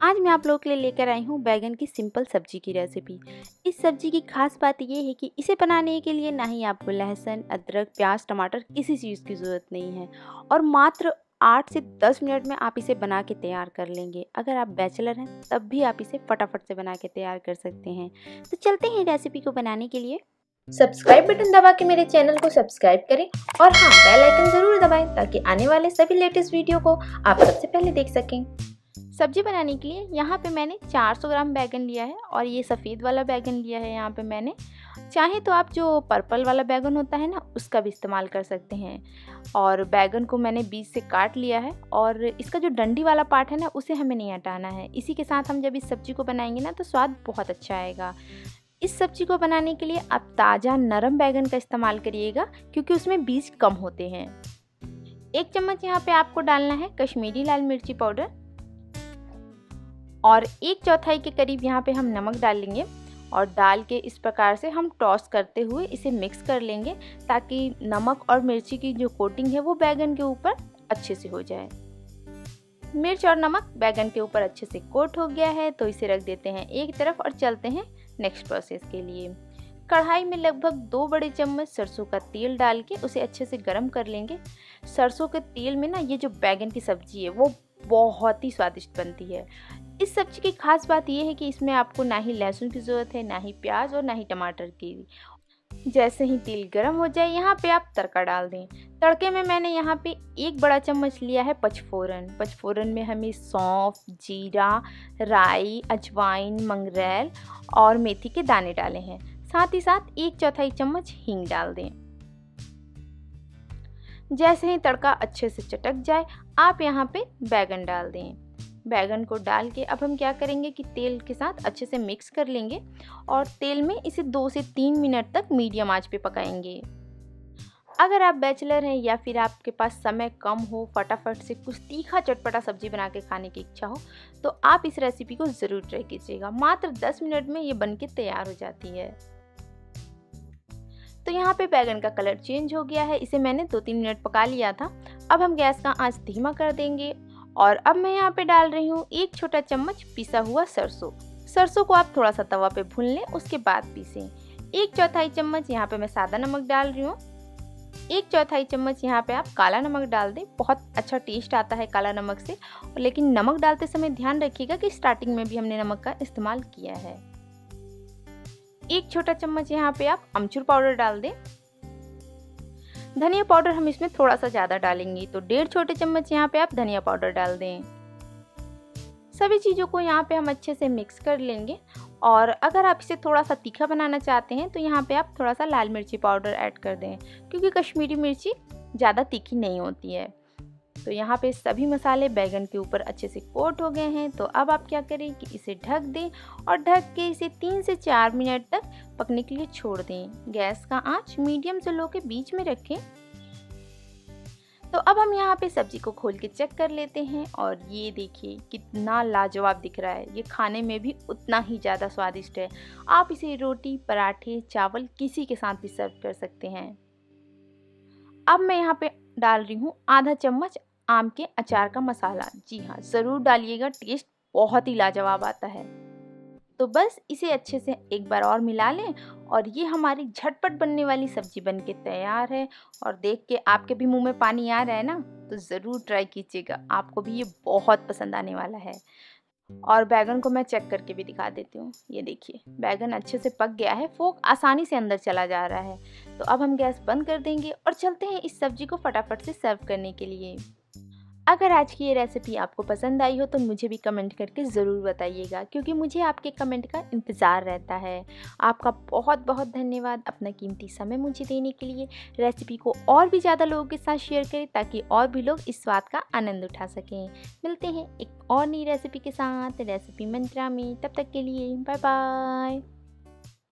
आज मैं आप लोगों के लिए लेकर आई हूँ बैगन की सिंपल सब्ज़ी की रेसिपी। इस सब्ज़ी की खास बात ये है कि इसे बनाने के लिए ना ही आपको लहसुन, अदरक, प्याज, टमाटर किसी चीज़ की ज़रूरत नहीं है और मात्र आठ से दस मिनट में आप इसे बना के तैयार कर लेंगे। अगर आप बैचलर हैं, तब भी आप इसे फटाफट से बना के तैयार कर सकते हैं। तो चलते हैं रेसिपी को बनाने के लिए। सब्सक्राइब बटन दबा के मेरे चैनल को सब्सक्राइब करें और हाँ बेल आइकन ज़रूर दबाएँ ताकि आने वाले सभी लेटेस्ट वीडियो को आप सबसे पहले देख सकें। सब्ज़ी बनाने के लिए यहाँ पे मैंने 400 ग्राम बैगन लिया है और ये सफ़ेद वाला बैगन लिया है यहाँ पे मैंने। चाहे तो आप जो पर्पल वाला बैगन होता है ना, उसका भी इस्तेमाल कर सकते हैं। और बैगन को मैंने बीज से काट लिया है और इसका जो डंडी वाला पार्ट है ना, उसे हमें नहीं हटाना है। इसी के साथ हम जब इस सब्ज़ी को बनाएँगे ना तो स्वाद बहुत अच्छा आएगा। इस सब्ज़ी को बनाने के लिए आप ताज़ा नरम बैगन का इस्तेमाल करिएगा, क्योंकि उसमें बीज कम होते हैं। एक चम्मच यहाँ पे आपको डालना है कश्मीरी लाल मिर्ची पाउडर। और एक चौथाई के करीब यहाँ पे हम नमक डाल लेंगे और डाल के इस प्रकार से हम टॉस करते हुए इसे मिक्स कर लेंगे ताकि नमक और मिर्ची की जो कोटिंग है वो बैगन के ऊपर अच्छे से हो जाए। मिर्च और नमक बैगन के ऊपर अच्छे से कोट हो गया है तो इसे रख देते हैं एक तरफ़ और चलते हैं नेक्स्ट प्रोसेस के लिए। कढ़ाई में लगभग दो बड़े चम्मच सरसों का तेल डाल के उसे अच्छे से गर्म कर लेंगे। सरसों के तेल में ना ये जो बैगन की सब्ज़ी है वो बहुत ही स्वादिष्ट बनती है। इस सब्ज़ी की खास बात यह है कि इसमें आपको ना ही लहसुन की ज़रूरत है, ना ही प्याज और ना ही टमाटर की जैसे ही तेल गर्म हो जाए, यहाँ पे आप तड़का डाल दें। तड़के में मैंने यहाँ पे एक बड़ा चम्मच लिया है पचफोरन। पचफोरन में हमें सौंफ, जीरा, राई, अजवाइन, मंगरेल और मेथी के दाने डाले हैं। साथ ही साथ एक चौथाई चम्मच हींग डाल दें। जैसे ही तड़का अच्छे से चटक जाए, आप यहाँ पे बैगन डाल दें। बैगन को डाल के अब हम क्या करेंगे कि तेल के साथ अच्छे से मिक्स कर लेंगे और तेल में इसे दो से तीन मिनट तक मीडियम आँच पे पकाएँगे। अगर आप बैचलर हैं या फिर आपके पास समय कम हो, फटाफट से कुछ तीखा चटपटा सब्ज़ी बना के खाने की इच्छा हो तो आप इस रेसिपी को ज़रूर ट्राई कीजिएगा। मात्र 10 मिनट में ये बन के तैयार हो जाती है। तो यहाँ पे बैगन का कलर चेंज हो गया है। इसे मैंने दो तीन मिनट पका लिया था। अब हम गैस का आँच धीमा कर देंगे। और अब मैं यहाँ पे डाल रही हूँ एक छोटा चम्मच पिसा हुआ सरसों। सरसों को आप थोड़ा सा तवा पे भून लें, उसके बाद पीसें। एक चौथाई चम्मच यहाँ पे मैं सादा नमक डाल रही हूँ। एक चौथाई चम्मच यहाँ पे आप काला नमक डाल दें। बहुत अच्छा टेस्ट आता है काला नमक से। लेकिन नमक डालते समय ध्यान रखिएगा कि स्टार्टिंग में भी हमने नमक का इस्तेमाल किया है। एक छोटा चम्मच यहाँ पे आप अमचूर पाउडर डाल दें। धनिया पाउडर हम इसमें थोड़ा सा ज़्यादा डालेंगे। तो डेढ़ छोटे चम्मच यहाँ पे आप धनिया पाउडर डाल दें। सभी चीज़ों को यहाँ पे हम अच्छे से मिक्स कर लेंगे और अगर आप इसे थोड़ा सा तीखा बनाना चाहते हैं तो यहाँ पे आप थोड़ा सा लाल मिर्ची पाउडर ऐड कर दें, क्योंकि कश्मीरी मिर्ची ज़्यादा तीखी नहीं होती है। तो यहाँ पे सभी मसाले बैगन के ऊपर अच्छे से कोट हो गए हैं। तो अब आप क्या करें कि इसे ढक दें और ढक के इसे तीन से चार मिनट तक पकने के लिए छोड़ दें। गैस का आँच मीडियम से लो के बीच में रखें। तो अब हम यहाँ पे सब्ज़ी को खोल के चेक कर लेते हैं और ये देखिए कितना लाजवाब दिख रहा है। ये खाने में भी उतना ही ज़्यादा स्वादिष्ट है। आप इसे रोटी, पराठे, चावल किसी के साथ भी सर्व कर सकते हैं। अब मैं यहाँ पे डाल रही हूँ आधा चम्मच आम के अचार का मसाला। जी हाँ ज़रूर डालिएगा, टेस्ट बहुत ही लाजवाब आता है। तो बस इसे अच्छे से एक बार और मिला लें और ये हमारी झटपट बनने वाली सब्ज़ी बन के तैयार है और देख के आपके भी मुँह में पानी आ रहा है ना तो ज़रूर ट्राई कीजिएगा, आपको भी ये बहुत पसंद आने वाला है। और बैगन को मैं चेक करके भी दिखा देती हूँ, ये देखिए, बैगन अच्छे से पक गया है, फोक आसानी से अंदर चला जा रहा है। तो अब हम गैस बंद कर देंगे और चलते हैं इस सब्ज़ी को फटाफट से सर्व करने के लिए। अगर आज की ये रेसिपी आपको पसंद आई हो तो मुझे भी कमेंट करके ज़रूर बताइएगा, क्योंकि मुझे आपके कमेंट का इंतज़ार रहता है। आपका बहुत बहुत धन्यवाद अपना कीमती समय मुझे देने के लिए। रेसिपी को और भी ज़्यादा लोगों के साथ शेयर करें, ताकि और भी लोग इस स्वाद का आनंद उठा सकें। मिलते हैं एक और नई रेसिपी के साथ रेसिपी मंत्रा में। तब तक के लिए बाय बाय